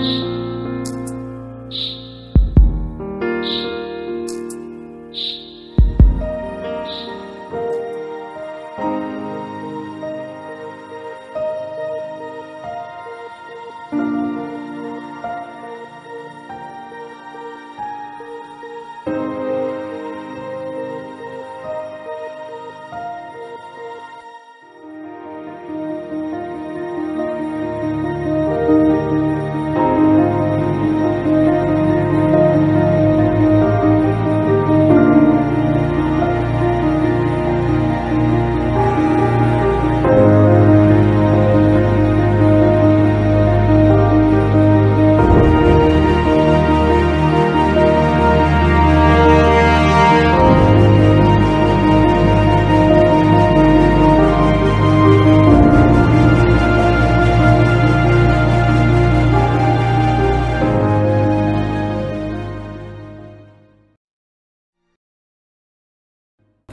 是。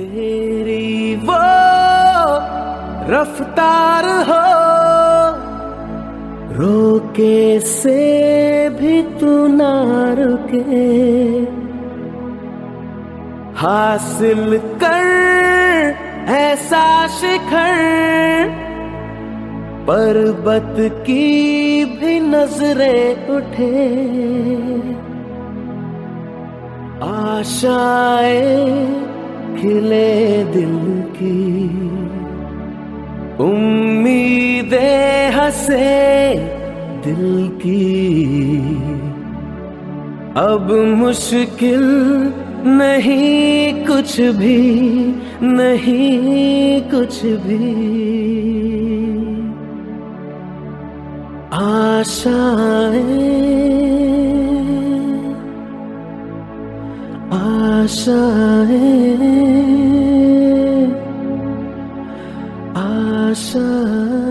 तेरी वो रफ्तार हो, रोके से भी तू ना रुके। हासिल कर ऐसा शिखर, पर्वत की भी नज़रें उठे। आशाएँ खिले दिल की। उम्मीदें हंसे दिल की। अब मुश्किल नहीं कुछ भी, नहीं कुछ भी। आशाएँ आशाएँ आशाएँ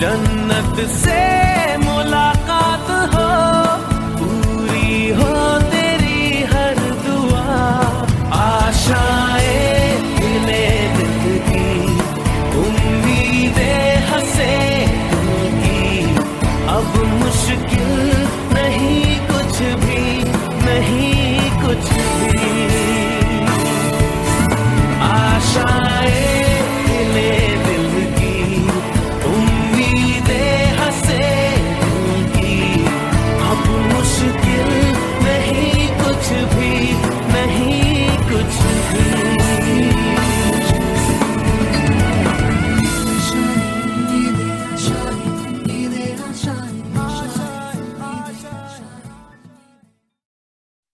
जन्नत से मुलाकात हो।